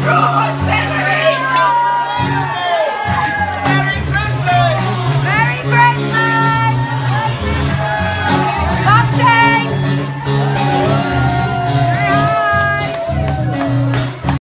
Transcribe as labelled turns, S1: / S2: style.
S1: trust!